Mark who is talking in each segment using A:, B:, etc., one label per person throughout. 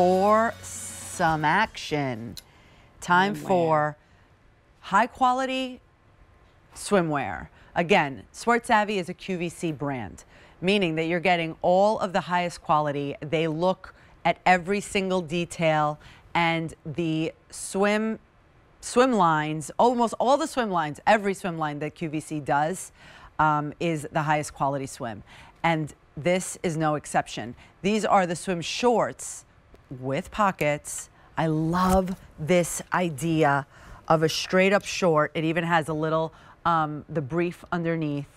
A: for some action. Time
B: Swimwear.
A: for high quality swimwear. Again, Sport Savvy is a QVC brand, meaning that you're getting all of the highest quality. They look at every single detail and the swim swim lines, almost all the swim lines, every swim line that QVC does um, is the highest quality swim. And this is no exception. These are the swim shorts with pockets. I love this idea of a straight up short. It even has a little, um, the brief underneath.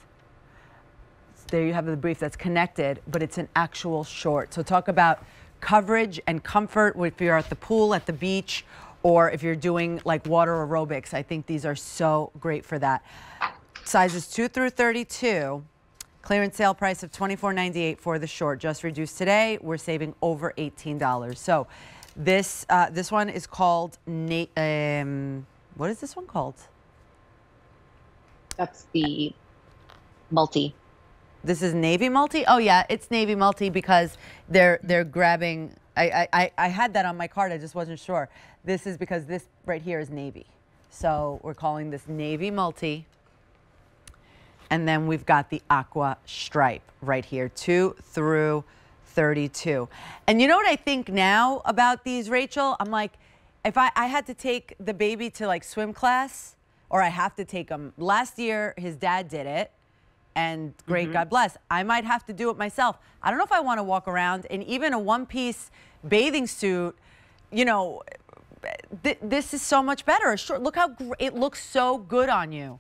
A: There you have the brief that's connected, but it's an actual short. So talk about coverage and comfort if you're at the pool, at the beach, or if you're doing like water aerobics. I think these are so great for that. Sizes 2 through 32. Clearance sale price of $24.98 for the short, just reduced today. We're saving over $18. So this uh, this one is called Na- um, what is this one called?
B: That's the multi.
A: This is navy multi. Oh yeah, it's navy multi because they're they're grabbing. I, I I had that on my card. I just wasn't sure. This is because this right here is navy, so we're calling this navy multi. And then we've got the aqua stripe right here, two through 32. And you know what I think now about these, Rachel? I'm like, if I, I had to take the baby to like swim class, or I have to take him. Last year, his dad did it, and great, mm-hmm. God bless. I might have to do it myself. I don't know if I want to walk around in even a one piece bathing suit, you know. Th- this is so much better. A short, look how gr- it looks so good on you.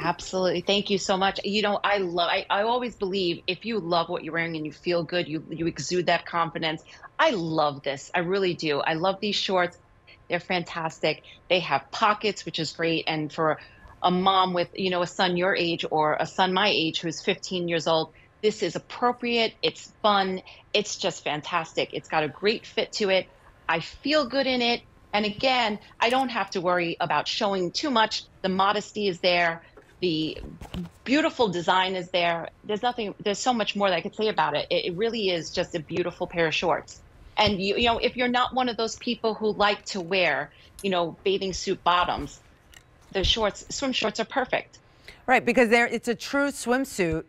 B: Absolutely. Thank you so much. You know, I love I, I always believe if you love what you're wearing and you feel good, you you exude that confidence. I love this. I really do. I love these shorts. They're fantastic. They have pockets, which is great. And for a mom with, you know, a son your age or a son my age who's 15 years old, this is appropriate. It's fun. It's just fantastic. It's got a great fit to it. I feel good in it. And again, I don't have to worry about showing too much. The modesty is there. The beautiful design is there. There's nothing, there's so much more that I could say about it. It, really is just a beautiful pair of shorts. And you, you know, if you're not one of those people who like to wear, you know, bathing suit bottoms, the shorts, swim shorts are perfect.
A: Right, because there it's a true swimsuit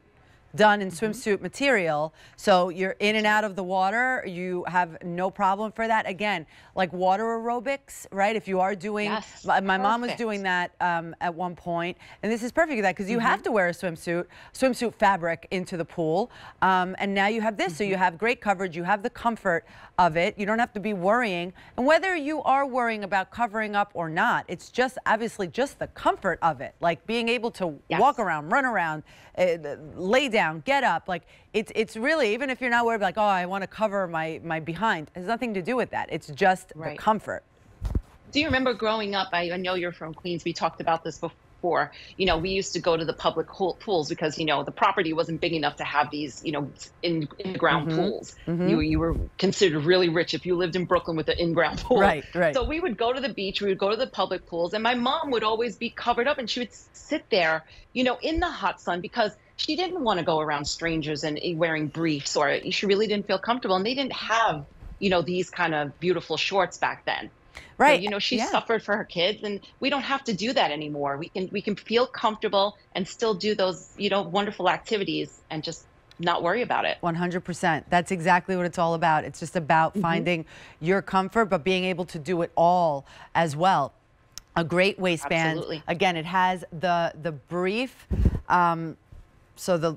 A: done in
B: Mm-hmm.
A: swimsuit material. So you're in and out of the water. You have no problem for that. Again, like water aerobics, right? If you are doing,
B: Yes,
A: my, my mom was doing that um, at one point, and this is perfect for that because you have
B: Mm-hmm.
A: to wear a swimsuit, swimsuit fabric into the pool, um, and now you have this. So you
B: Mm-hmm.
A: have great coverage. You have the comfort of it. You don't have to be worrying. And whether you are worrying about covering up or not, it's just obviously just the comfort of it, like being able to
B: Yes.
A: walk around, run around, uh, lay down, get up. Like it's it's really even if you're not worried like oh I want to cover my my behind, it has nothing to do with that. It's just the comfort.
B: Do you remember growing up? I know you're from Queens. We talked about this before. You know, we used to go to the public pools because you know the property wasn't big enough to have these, you know, in in ground
A: Mm-hmm.
B: pools. You you were considered really rich if you lived in Brooklyn with an in ground pool.
A: Right, right.
B: So we would go to the beach. We would go to the public pools, and my mom would always be covered up, and she would sit there, you know, in the hot sun because she didn't want to go around strangers and eh, wearing briefs, or she really didn't feel comfortable, and they didn't have, you know, these kind of beautiful shorts back then. So,
A: Right.
B: you know, she
A: Yeah.
B: suffered for her kids, and we don't have to do that anymore. We can we can feel comfortable and still do those, you know, wonderful activities and just not worry about it.
A: 100%. That's exactly what it's all about. It's just about
B: Mm-hmm.
A: finding your comfort, but being able to do it all as well. A great waistband.
B: Absolutely.
A: Again, it has the the brief, um, so the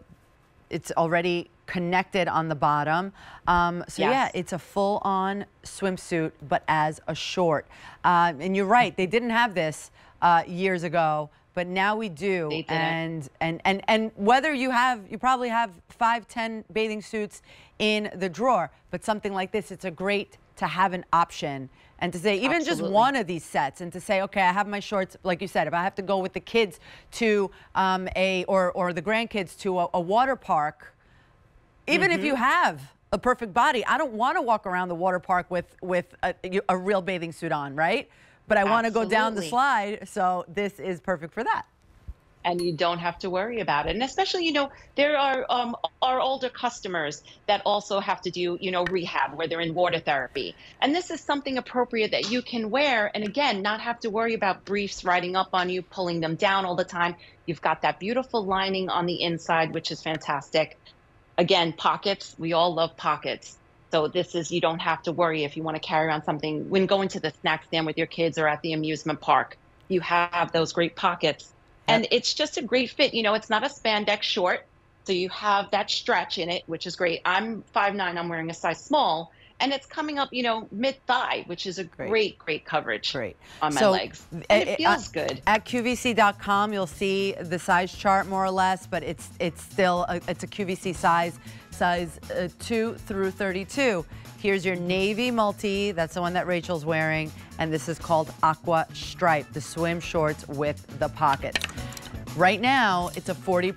A: it's already connected on the bottom. Um, so yeah, it's a full-on swimsuit, but as a short. Uh, and you're right, they didn't have this uh, years ago, but now we do. And and and and whether you have, you probably have five, ten bathing suits in the drawer, but something like this, it's a great to have an option and to say even just one of these sets and to say okay i have my shorts like you said if i have to go with the kids to um, a or or the grandkids to a, a water park even if you
B: Mm-hmm.
A: have a perfect body i don't want to walk around the water park with with a, a real bathing suit on right? But i want to go down the slide so this is perfect for that
B: and you don't have to worry about it. And especially, you know, there are um, our older customers that also have to do, you know, rehab where they're in water therapy. And this is something appropriate that you can wear and again, not have to worry about briefs riding up on you, pulling them down all the time. You've got that beautiful lining on the inside, which is fantastic. Again, pockets, we all love pockets. So this is you don't have to worry if you want to carry around something when going to the snack stand with your kids or at the amusement park. You have those great pockets and it's just a great fit. You know, it's not a spandex short, so you have that stretch in it, which is great. I'm 5'9", I'm wearing a size small, and it's coming up, you know, mid thigh, which is a great, great, great coverage
A: great.
B: on my
A: so,
B: legs. And it feels
A: uh,
B: good.
A: At QVC.com, you'll see the size chart more or less, but it's it's still a, it's a QVC size, size uh, two through 32. Here's your navy multi. That's the one that Rachel's wearing, and this is called Aqua Stripe, the swim shorts with the pockets. Right now, it's a 40%.